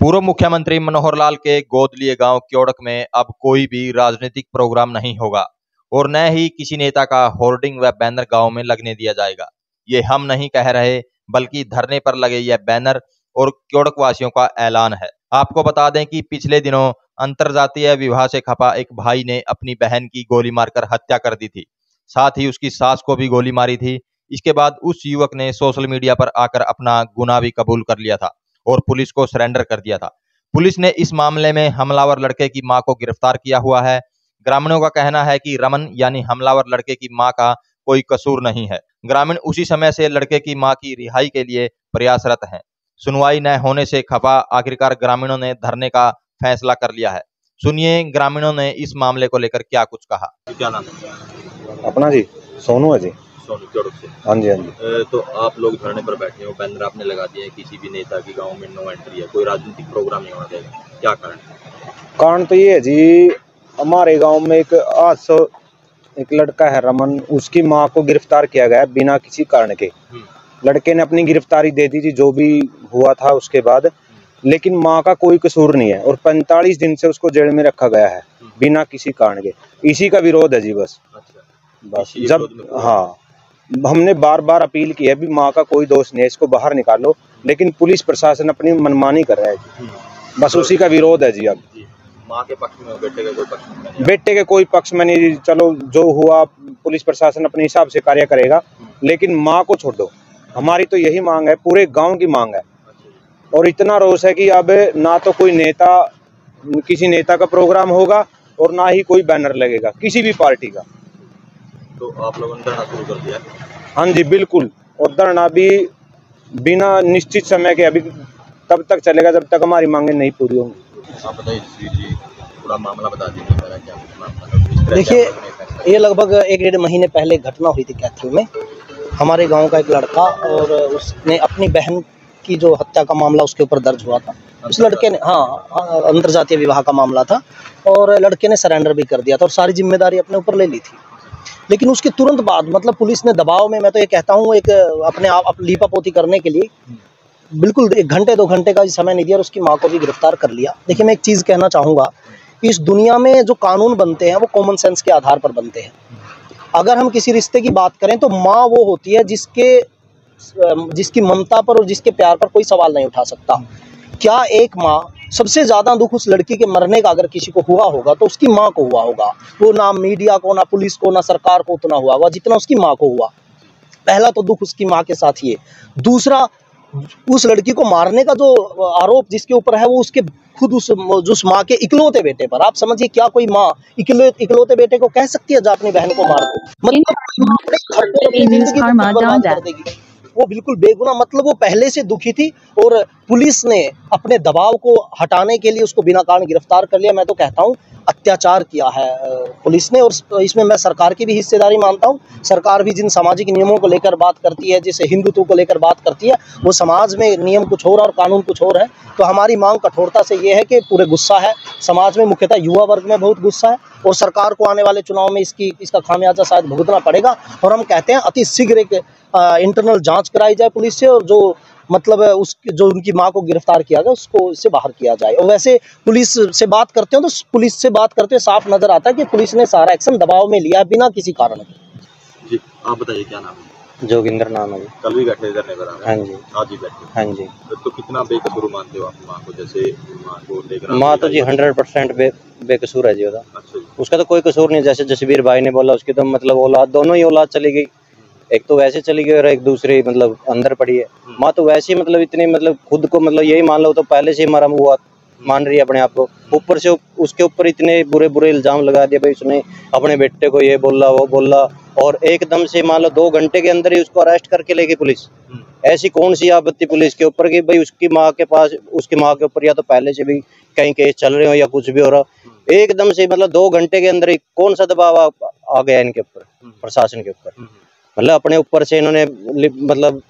पूर्व मुख्यमंत्री मनोहर लाल के गोद लिए गाँव क्योड़क में अब कोई भी राजनीतिक प्रोग्राम नहीं होगा और न ही किसी नेता का होर्डिंग व बैनर गाँव में लगने दिया जाएगा। ये हम नहीं कह रहे, बल्कि धरने पर लगे यह बैनर और क्योड़क वासियों का ऐलान है। आपको बता दें कि पिछले दिनों अंतरजातीय विवाह से खपा एक भाई ने अपनी बहन की गोली मारकर हत्या कर दी थी। साथ ही उसकी सास को भी गोली मारी थी। इसके बाद उस युवक ने सोशल मीडिया पर आकर अपना गुना भी कबूल कर लिया था। और पुलिस को सरेंडर कर दिया था। पुलिस ने इस मामले में हमलावर लड़के की माँ को गिरफ़्तार किया हुआ है। ग्रामीणों का कहना है कि रमन यानी हमलावर लड़के की माँ का कोई कसूर नहीं है। ग्रामीण उसी समय से लड़के की माँ की रिहाई के लिए प्रयासरत हैं। सुनवाई न होने से खपा आखिरकार ग्रामीणों ने धरने का फैसला कर लिया है। सुनिए ग्रामीणों ने इस मामले को लेकर क्या कुछ कहा। क्या नाम है? अपना जी सोनू है जी। सोनू चौड़क से। हाँ जी हाँ जी। तो आप लोग धरने पर बैठे हो बैनर आपने लगा दिए किसी भी नेता की गाँव में नो एंट्री है कोई राजनीतिक प्रोग्राम नहीं होना चाहिए। क्या कारण? कारण तो ये है जी हमारे गाँव में एक आज सौ एक लड़का है रमन उसकी माँ को गिरफ़्तार किया गया बिना किसी कारण के। हम्म। लड़के ने अपनी गिरफ्तारी दे दी थी जो भी हुआ था उसके बाद। लेकिन माँ का कोई कसूर नहीं है और 45 दिन से उसको जेल में रखा गया है हम्म। बिना किसी कारण के। इसी का विरोध है जी बस। अच्छा। बस जब हाँ। हमने बार बार अपील की है भी माँ का कोई दोष नहीं है इसको बाहर निकालो। लेकिन पुलिस प्रशासन अपनी मनमानी कर रहा है जी। बस उसी का विरोध है जी अब। माँ के पक्ष में बेटे के कोई पक्ष में बेटे के कोई पक्ष में नहीं चलो जो हुआ पुलिस प्रशासन अपने हिसाब से कार्य करेगा लेकिन माँ को छोड़ दो। हमारी तो यही मांग है पूरे गाँव की मांग है। और इतना रोष है कि अब ना तो कोई नेता किसी नेता का प्रोग्राम होगा और ना ही कोई बैनर लगेगा किसी भी पार्टी का। तो आप लोगों ने धरना शुरू कर दिया। हाँ जी बिल्कुल। और धरना भी बिना निश्चित समय के अभी तब तक चलेगा जब तक हमारी मांगे नहीं पूरी होंगी। आप बताइए पूरा मामला बता दीजिए देखिए ये लगभग एक डेढ़ महीने पहले घटना हुई थी कैथल में। हमारे गाँव का एक लड़का और उसने अपनी बहन की जो हत्या का मामला उसके ऊपर दर्ज हुआ था। उस लड़के ने हाँ, हाँ अंतर्जातीय विवाह का मामला था और लड़के ने सरेंडर भी कर दिया था और सारी ज़िम्मेदारी अपने ऊपर ले ली थी। लेकिन उसके तुरंत बाद मतलब पुलिस ने दबाव में, मैं तो ये कहता हूँ, एक, अपने आप लीपा पोती करने के लिए, बिल्कुल एक घंटे, दो घंटे का समय नहीं दिया और उसकी माँ को भी गिरफ़्तार कर लिया। देखिए, मैं एक चीज़ कहना चाहूँगा, इस दुनिया में जो कानून बनते हैं, वो कॉमन सेंस के आधार पर बनते हैं। अगर हम किसी रिश्ते की बात करें तो माँ वो होती है जिसके, जिसकी ममता पर और जिसके प्यार पर कोई सवाल नहीं उठा सकता। क्या एक माँ सबसे ज़्यादा दुख उस लड़की के मरने का अगर किसी को हुआ होगा तो उसकी माँ को हुआ होगा। वो ना मीडिया को ना पुलिस को ना सरकार को उतना हुआ होगा जितना उसकी माँ को हुआ। पहला तो दुख उसकी माँ के साथ ही है। दूसरा उस लड़की को मारने का जो आरोप जिसके ऊपर है वो उसके खुद उस जो उस माँ के इकलौते बेटे पर। आप समझिए क्या कोई माँ इकलो इकलौते बेटे को कह सकती है जो अपनी बहन को मार दो? मतलब वो बिल्कुल बेगुना मतलब वो पहले से दुखी थी और पुलिस ने अपने दबाव को हटाने के लिए उसको बिना कारण गिरफ़्तार कर लिया। मैं तो कहता हूँ, अत्याचार किया है पुलिस ने और इसमें मैं सरकार की भी हिस्सेदारी मानता हूँ। सरकार भी जिन सामाजिक नियमों को लेकर बात करती है, जिसे हिंदुत्व को लेकर बात करती है, वो समाज में नियम कुछ और और कानून कुछ और है। तो हमारी मांग कठोरता से ये है कि पूरे गुस्सा है। समाज में मुख्यतः युवा वर्ग में बहुत गुस्सा है और सरकार को आने वाले चुनाव में इसकी, इसका खामियाजा शायद भुगतना पड़ेगा। और हम कहते हैं, अति शीघ्र एक इंटरनल जाँच कराई जाए पुलिस से और जो मतलब उस जो उनकी माँ को गिरफ़्तार किया गया उसको इससे बाहर किया जाए। और वैसे पुलिस से बात करते हो तो पुलिस से बात करते हुए साफ़ नज़र आता है कि पुलिस ने सारा एक्शन दबाव में लिया बिना किसी कारण के। जी आप बताइए क्या नाम है? जोगिंदर नाम है कल भी बैठे करने पर हाँ। जी। आज ही बैठे। हाँ जी। तो, तो कितना बेकसूर मानते हो आप माँ को? जैसे माँ को लेकर माँ तो जी हंड्रेड परसेंट बेकसूर है जी अच्छा उसका तो कोई कसूर नहीं जैसे जसवीर भाई ने बोला उसकी तो मतलब औलाद दोनों ही औलाद चली गई। एक तो वैसे चली गई और एक दूसरी मतलब अंदर पड़ी है। हम्म। माँ तो वैसे ही मतलब इतनी मतलब खुद को मतलब यही मान लो तो पहले से ही मरम हुआ मान रही है अपने आप को। ऊपर से उसके ऊपर इतने बुरे बुरे इल्ज़ाम लगा दिए भाई उसने अपने बेटे को ये बोला वो बोला और एकदम से मान लो दो घंटे के अंदर ही उसको अरेस्ट करके ले गई पुलिस। हम्म। ऐसी कौन सी आपत्ति पुलिस के ऊपर की भाई उसकी माँ के पास उसकी माँ के ऊपर या तो पहले से भी कहीं केस चल रहे हो या कुछ भी हो रहा हम्म। एकदम से मतलब दो घंटे के अंदर ही कौन सा दबाव आ गया इनके ऊपर प्रशासन के ऊपर। मतलब अपने ऊपर से इन्होंने मतलब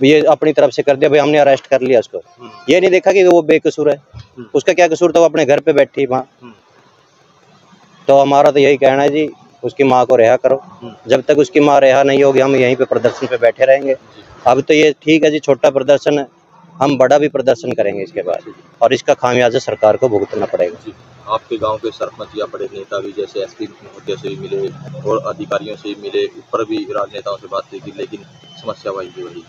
ये अपनी तरफ़ से कर दिया भाई हमने अरेस्ट कर लिया उसको। हम्म। ये नहीं देखा कि वो बेकसूर है। हम्म। उसका क्या कसूर था? वो अपने घर पे बैठी वहाँ। हम्म। तो हमारा तो यही कहना है जी उसकी माँ को रिहा करो। जब तक उसकी माँ रिहा नहीं होगी हम यहीं पे प्रदर्शन पे बैठे रहेंगे। अब तो ये ठीक है जी छोटा प्रदर्शन है। हम बड़ा भी प्रदर्शन करेंगे इसके बाद। और इसका खामियाजा सरकार को भुगतना पड़ेगा। आपके गाँव के सरपंच या बड़े नेता भी जैसे एस पी से भी मिले और अधिकारियों से भी मिले ऊपर भी राजनेताओं से बात की लेकिन समस्या वही की वही।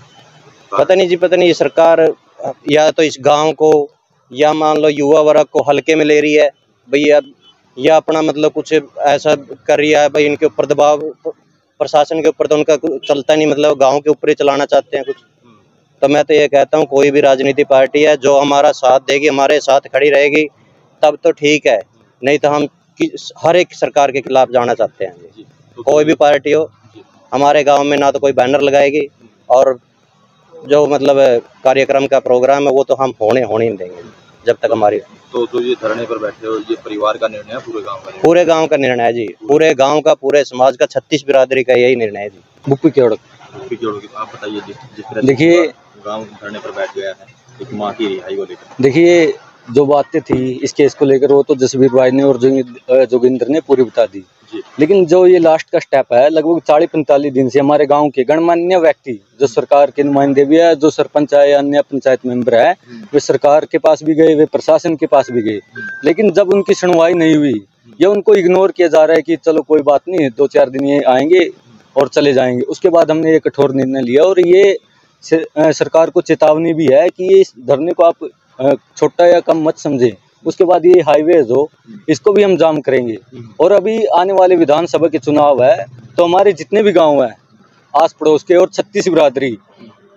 पता नहीं जी पता नहीं ये सरकार या तो इस गाँव को या मान लो युवा वर्ग को हल्के में ले रही है भैया या अपना मतलब कुछ ऐसा कर रही है भाई इनके ऊपर दबाव प्रशासन के ऊपर तो उनका चलता नहीं मतलब गाँव के ऊपर ही चलाना चाहते हैं कुछ। तो मैं तो ये कहता हूँ कोई भी राजनीति पार्टी है जो हमारा साथ देगी हमारे साथ खड़ी रहेगी तब तो ठीक है। नहीं तो हम हर एक सरकार के खिलाफ जाना चाहते हैं। तो कोई भी पार्टी हो हमारे गाँव में ना तो कोई बैनर लगाएगी और जो मतलब कार्यक्रम का प्रोग्राम है वो तो हम होने होने नहीं देंगे जब तक हमारी तो जो ये धरने पर बैठे हो ये परिवार का निर्णय है पूरे गाँव का निर्णय? पूरे गाँव का निर्णय है जी। पूरे गाँव का पूरे समाज का छत्तीस बिरादरी का यही निर्णय है जी। बुप्पी है? तो आप बताइए जिस जिस तरह देखिए- गाँव धरने पर बैठ गया है। एक माँ की रिहाई को लेकर देखिए जो बातें थी इस केस को लेकर वो तो जसवीर भाई ने और जोगिंदर ने पूरी बता दी। लेकिन जो ये लास्ट का स्टेप है लगभग चालीस पैंतालीस दिन से हमारे गाँव के गणमान्य व्यक्ति जो सरकार के नुमाइंदे भी है जो सरपंच है या अन्य पंचायत मेंबर है वे सरकार के पास भी गए वे प्रशासन के पास भी गए। लेकिन जब उनकी सुनवाई नहीं हुई या उनको इग्नोर किया जा रहा है कि चलो कोई बात नहीं दो चार दिन ये आएँगे और चले जाएँगे उसके बाद हमने ये कठोर निर्णय लिया और ये सरकार को चेतावनी भी है कि ये इस धरने को आप छोटा या कम मत समझे। उसके बाद ये हाईवे जो इसको भी हम जाम करेंगे। और अभी आने वाले विधानसभा के चुनाव है तो हमारे जितने भी गाँव हैं आस पड़ोस के और छत्तीस बिरादरी,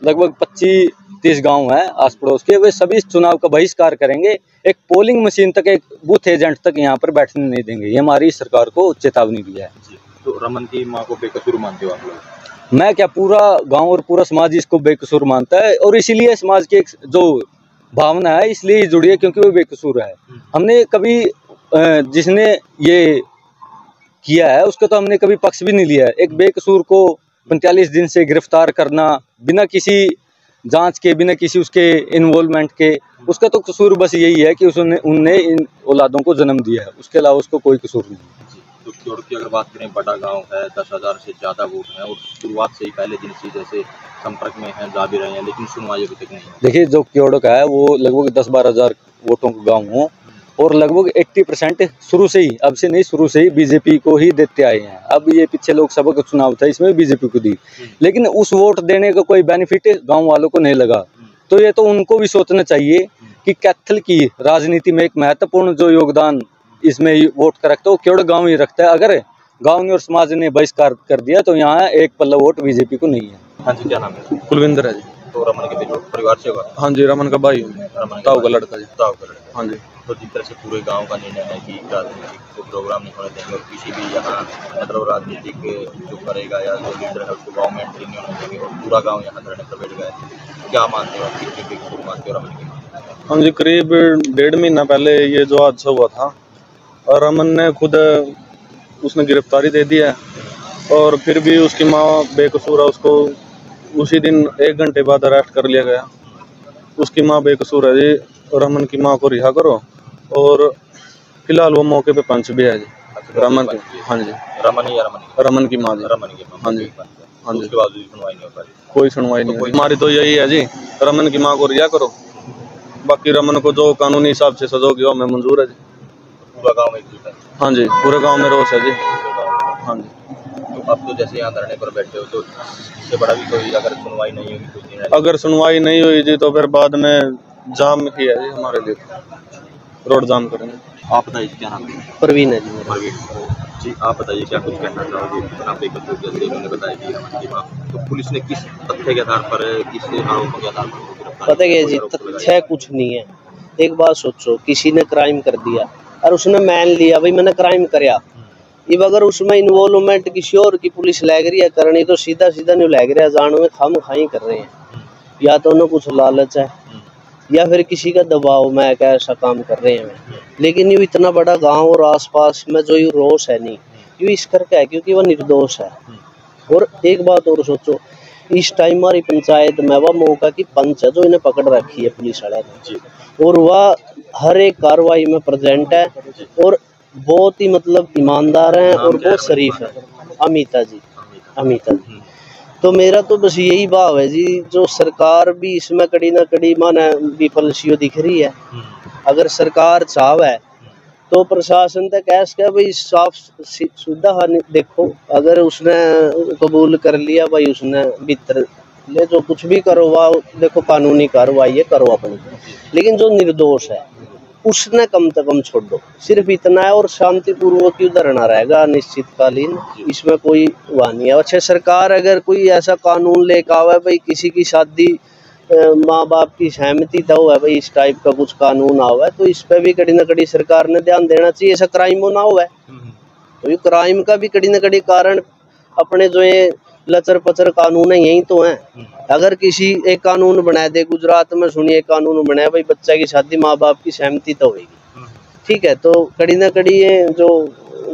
लगभग पच्चीस तीस गाँव हैं आस पड़ोस के, वे सभी इस चुनाव का बहिष्कार करेंगे। एक पोलिंग मशीन तक, एक बूथ एजेंट तक यहाँ पर बैठने नहीं देंगे। ये हमारी सरकार को चेतावनी भी है। तो रमन की माँ को बेकसूर मानते हो आप लोग? मैं क्या पूरा गाँव और पूरा समाज इसको बेकसूर मानता है और इसीलिए समाज की एक जो भावना है इसलिए जुड़ी है क्योंकि वो बेकसूर है। हमने कभी जिसने ये किया है उसका तो हमने कभी पक्ष भी नहीं लिया है। एक बेकसूर को पैंतालीस दिन से गिरफ़्तार करना बिना किसी जाँच के बिना किसी उसके इन्वॉल्वमेंट के उसका तो कसूर बस यही है कि उसने उनने इन औलादों को जन्म दिया है। उसके अलावा उसको कोई कसूर नहीं है। तो क्योड़ की अगर बात करें बड़ा गाँव है दस हज़ार से ज़्यादा वोट हैं और शुरुआत से ही पहले दिन से जैसे संपर्क में हैं जा भी रहे हैं लेकिन सुनवाई अभी तक नहीं देखिए जो क्योड़ो का है वो लगभग दस बारह हज़ार वोटों का गाँव हो और लगभग 80 परसेंट शुरू से ही अब से नहीं शुरू से ही बीजेपी को ही देते आए हैं। अब ये पीछे लोकसभा का चुनाव था इसमें बीजेपी को दी। लेकिन उस वोट देने का कोई बेनिफिट गाँव वालों को नहीं लगा। तो ये तो उनको भी सोचना चाहिए कि कैथल की राजनीति में एक महत्वपूर्ण जो योगदान इसमें ये वोट का रखता है वो केवड़ गाँव ही रखता है। अगर गाँव ने और समाज ने बहिष्कार कर दिया तो यहाँ एक पल्ला वोट बीजेपी को नहीं है। हाँ जी क्या नाम है? कुलविंदर है जी। तो रमन के परिवार से होगा? हाँ जी रमन का भाई हूँ। रमन ताऊ का लड़का जी। ताऊ का लड़का। हाँ जी। तो जिस तरह से पूरे गाँव का निर्णय है कि राजनीतिक को प्रोग्राम नहीं होने देंगे और किसी भी यहाँ मतलब राजनीतिक जो करेगा या जो लीडर है उसको गाँव में एंट्री नहीं होने देंगे और पूरा गाँव यहाँ धरने पर बैठ है क्या मानते हो आप? कितने मानते हो रमन की? हाँ जी करीब डेढ़ महीना पहले ये जो हादसा हुआ था और रमन ने खुद उसने गिरफ्तारी दे दी है। और फिर भी उसकी माँ बेकसूर है उसको उसी दिन एक घंटे बाद अरेस्ट कर लिया गया। उसकी माँ बेकसूर है जी रमन की माँ को रिहा करो। और फ़िलहाल वो मौके पे पंच भी है जी। रमन की हाँ। जी। रमन या रमन की रमन की माँ जी। रमन की हाँ जी। हाँ। जी। कोई सुनवाई नहीं हमारी तो यही है जी रमन की माँ को रिहा करो। बाकी रमन को जो कानूनी हिसाब से सजोगी वो हमें मंजूर है जी। पूरा गाँव एकजुट है? हाँ जी पूरे गाँव में रोष है जी। हाँ जी। तो अब तो जैसे यहाँ धरने पर बैठे हो तो इससे बड़ा भी कोई अगर सुनवाई नहीं होगी कुछ निर्णय? अगर सुनवाई नहीं हुई जी तो फिर बाद में जाम ही है जी हमारे लिए। रोड जाम करेंगे। आप बताइए क्या नाम है? परवीन है जी मेरा। परवीन जी आप बताइए क्या कुछ कहना चाहोगे? आप एक जैसे इन्होंने बताया कि रमन की माँ तो पुलिस ने किस तथ्य के आधार पर किस आरोपों के आधार पर पता क्या है जी? तथ्य कुछ नहीं है। एक बात सोचो किसी ने क्राइम कर दिया और उसने मैन लिया भाई मैंने क्राइम करया अब अगर उसमें इन्वॉल्वमेंट किसी और की पुलिस लग रही है करनी तो सीधा सीधा नहीं लग रहा जान में खाम खाई कर रहे हैं। या तो उन्हें कुछ लालच है या फिर किसी का दबाव में क्या ऐसा काम कर रहे हैं। लेकिन ये इतना बड़ा गाँव और आसपास में जो ये रोष है नहीं ये इस करके है क्योंकि वह निर्दोष है। और एक बात और सोचो इस टाइम हमारी पंचायत में वह मौका की पंच है जो इन्हें पकड़ रखी है पुलिस वाले ने। और वह हर एक कार्रवाई में प्रेजेंट है और बहुत ही मतलब ईमानदार हैं और बहुत शरीफ है। अमिता जी। अमिता। जी। तो मेरा तो बस यही भाव है जी जो सरकार भी इसमें कड़ी ना कड़ी माना विफलसियो दिख रही है। अगर सरकार चाव है तो प्रशासन तक कह सके भाई साफ़ सी- सुविधा देखो अगर उसने कबूल कर लिया भाई उसने भीतर ले जो कुछ भी करो वाह देखो कानूनी कार्रवाई है करो अपनी। लेकिन जो निर्दोष है उसने कम से कम छोड़ दो। सिर्फ़ इतना है और शांतिपूर्वक ही धरना रहेगा अनिश्चितकालीन? इसमें कोई हुआ नहीं है। अच्छा सरकार अगर कोई ऐसा कानून लेकर आवे भाई किसी की शादी माँ बाप की सहमति तो है भाई इस टाइप का कुछ कानून आवा है तो इस पर भी कड़ी ना कड़ी सरकार ने ध्यान देना चाहिए ऐसा क्राइम हो ना हुआ है तो ये क्राइम का भी कड़ी ना कड़ी कारण अपने जो ये लचर पचर कानून है यही तो है। अगर किसी एक कानून बनाए दे गुजरात में सुनिए कानून बनाया भाई बच्चा की शादी माँ बाप की सहमति तो होगी ठीक है तो कड़ी ना कड़ी ये जो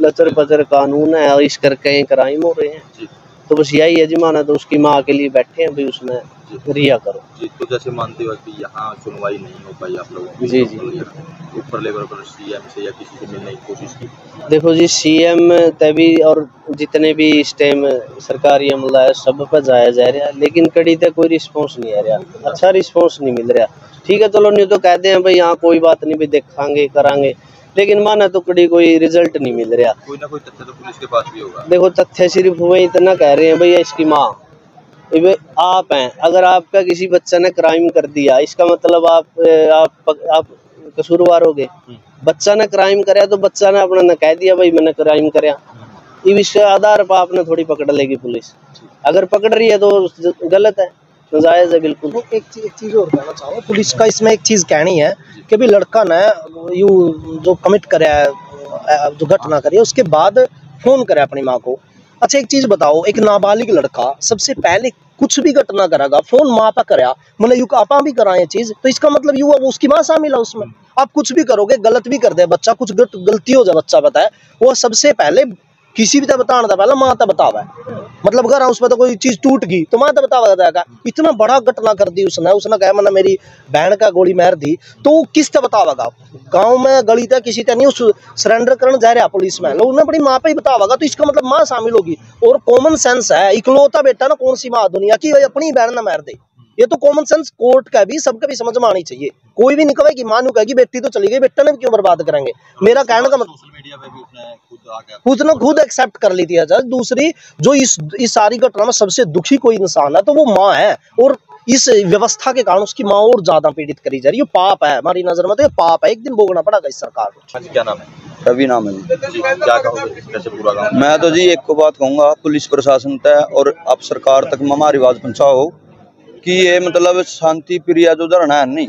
लचर पचर कानून है इस करके क्राइम हो रहे हैं। तो बस यही है जी माना तो उसकी माँ के लिए बैठे हैं भाई उसमें रिया करो। जी तो जैसे मानते हो कि यहाँ सुनवाई नहीं हो पाई आप लोगों की? जी, जी। तो ऊपर लेवल पर सीएम से या किसी से मिलने की कोशिश की? देखो जी सीएम तभी और जितने भी इस टाइम सरकारी अमला है सब पे जाया जा रहा है लेकिन कड़ी तक कोई रिस्पॉन्स नहीं आ रहा। अच्छा रिस्पॉन्स नहीं मिल रहा। ठीक है चलो नहीं तो कहते हैं भाई यहाँ कोई बात नहीं भाई देखांगे करांगे। लेकिन माना तो कड़ी कोई रिज़ल्ट नहीं मिल रहा। कोई ना कोई तथ्य तो पुलिस के पास भी होगा। देखो तथ्य सिर्फ़ वही इतना कह रहे हैं भैया इसकी माँ। आप हैं अगर आपका किसी बच्चा ने क्राइम कर दिया इसका मतलब आप आप आप कसूरवार हो गए। बच्चा ने क्राइम कराया तो बच्चा ने अपना न कह दिया भाई मैंने क्राइम कराया इसके आधार पर आपने थोड़ी पकड़ लेगी पुलिस। अगर पकड़ रही है तो गलत है। नाजायज है बिल्कुल। एक चीज़ एक चीज़ और कहना चाहूँगा, पुलिस का इसमें एक चीज़ कहनी है कि भी लड़का ने यू जो कमिट करे जो घटना करी है उसके बाद फ़ोन करे अपनी माँ को। अच्छा एक चीज़ बताओ, एक नाबालिग लड़का सबसे पहले कुछ भी घटना करेगा, फ़ोन माँ पे कराया मतलब यू आपा भी करा ये चीज़ तो इसका मतलब यू अब उसकी माँ शामिल है उसमें। आप कुछ भी करोगे, गलत भी कर दे, बच्चा कुछ गलती हो जाए, बच्चा बताए, वो सबसे पहले किसी भी बताना था पहले माँ तक बतावा। मतलब अगर उसमें तो कोई चीज़ टूट गई तो माँ तक बतावा जाएगा इतना बड़ा घटना कर दी उसने उसने कहा मतलब मेरी बहन का गोली मार दी। तो वो किस तक बतावागा? गाँव में गली तक किसी तक नहीं, उस सरेंडर करने जा रहा पुलिस में। लोग ने अपनी माँ पे ही बतावागा तो इसका मतलब माँ शामिल होगी। और कॉमन सेंस है, इकलौता बेटा ना कौन सी माँ दुनिया की भाई अपनी बहन ना मार दे। ये तो कॉमन सेंस कोर्ट का भी, सबका भी समझ में आनी चाहिए। कोई भी नहीं कहेगी मानू कहेगी, बेटी तो चली गई, बेटा ने क्यों बर्बाद करेंगे? मेरा कहने का मतलब उसने खुद एक्सेप्ट कर ली थी जज दूसरी जो इस इस सारी घटना में सबसे दुखी कोई इंसान है तो वो माँ है। और इस व्यवस्था के कारण उसकी माँ और ज़्यादा पीड़ित करी जा रही है। ये पाप है हमारी नज़र में तो ये पाप है। एक दिन भोगना पड़ेगा इस सरकार को। हाँ क्या नाम है? रवि नाम है जी। जी क्या कहोगे? कैसे पूरा गाँव मैं तो जी एक को बात कहूँगा पुलिस प्रशासन तय और आप सरकार तक हमारी आवाज़ पहुंचाओ कि ये मतलब शांति प्रिय जो धरना है नहीं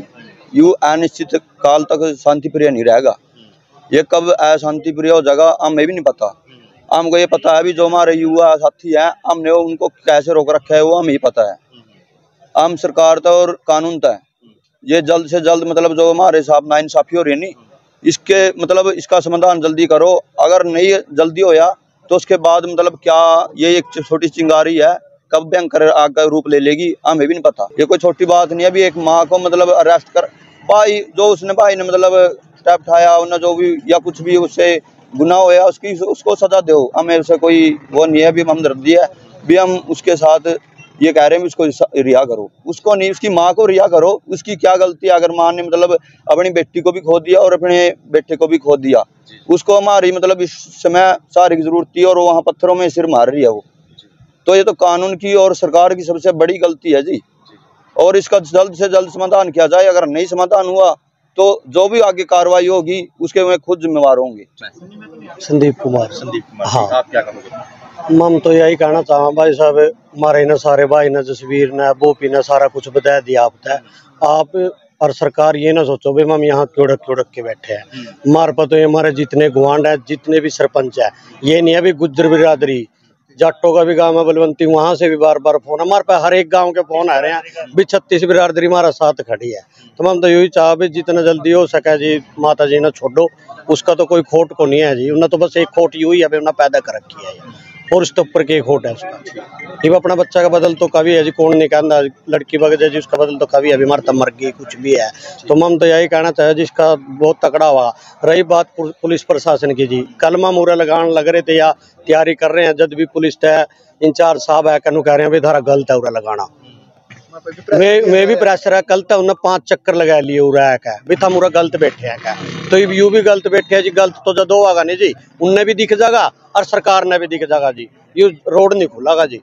यू अनिश्चित काल तक शांति प्रिय नहीं रहेगा। ये कब अशांति प्रिय हो जाएगा हमें भी नहीं पता। हमको ये पता है भी जो हमारे युवा साथी हैं, हमने उनको कैसे रोक रखा है, वो हमें पता है। हम सरकार तक और कानून तक ये जल्द से जल्द मतलब जो हमारे साथ नाइंसाफी हो रही है नी, इसके मतलब इसका समाधान जल्दी करो। अगर नहीं जल्दी होया तो उसके बाद मतलब क्या ये एक छोटी चिंगारी है, कब भयंकर आग का रूप ले लेगी, हमें भी नहीं पता। ये कोई छोटी बात नहीं है, अभी एक माँ को मतलब अरेस्ट कर, भाई, जो उसने, भाई ने मतलब स्टेप उठाया उन्हें जो भी या कुछ भी उससे गुनाह होया उसकी उसको सजा दो। हमें उसे कोई वो नहीं है अभी हमदर्दी है। भी हम उसके साथ ये कह रहे हैं उसको रिहा करो। उसको नहीं उसकी माँ को रिहा करो। उसकी क्या गलती है? अगर माँ ने मतलब अपनी बेटी को भी खो दिया और अपने बेटे को भी खो दिया उसको हमारी मतलब इस समय सारी की ज़रूरत थी और वहाँ पत्थरों में सिर मार रही है वो। तो ये तो कानून की और सरकार की सबसे बड़ी गलती है जी। और इसका जल्द से जल्द समाधान किया जाए। अगर नहीं समाधान हुआ तो जो भी आगे कार्रवाई होगी उसके मैं खुद जिम्मेवार होंगे। संदीप कुमार। संदीप कुमार हाँ। आप क्या कहोगे? मम तो यही कहना चाहा भाई साहब हमारे ने सारे भाई ने जसवीर ने बोपी ने सारा कुछ बता दिया आप तक आप और सरकार ये ना सोचो भाई हम यहाँ क्योड़क क्योड़क के बैठे हैं। हमारे पर तो ये हमारे जितने गुआंड है जितने भी सरपंच है ये नहीं है भी गुजर बिरादरी। जाटो का भी गाँव है, बलवंती, वहाँ से भी बार बार फ़ोन। हमारे पास हर एक गाँव के फ़ोन आ रहे हैं, भी छत्तीस बिरादरी हमारा साथ खड़ी है। तो हम तो यही चाह भी जितना जल्दी हो सके जी, माता जी ने छोड़ो, उसका तो कोई खोट को नहीं है जी। उन्हें तो बस एक खोट यू ही अभी उन्हें पैदा कर रखी है। और उसके ऊपर के एक होट है उसका। ये अपना बच्चा का बदल तो कभी है जी, कौन नहीं कहना लड़की जाए जी, उसका बदल तो कभी अभी मरता मर गई, कुछ भी है। तो हम तो यही कहना चाहे जिसका बहुत तकड़ा हुआ। रही बात पुलिस प्रशासन की जी कलमा मूरा लगान लग रहे थे या तैयारी कर रहे हैं, जब भी पुलिस है इंचार्ज साहब है कनु कह रहे हैं भाई धारा गलत है, उरा लगाना। मैं वे भी प्रेशर है कल है उन्हें पाँच चक्कर लगा लिए उरा का भी था मुरा गलत बैठे है का तो ये भी गलत बैठे है जी, गलत तो जद होगा नहीं जी उन्हें भी दिख जाएगा और सरकार ने भी दिख जाएगा जी। ये रोड नहीं खुलागा जी।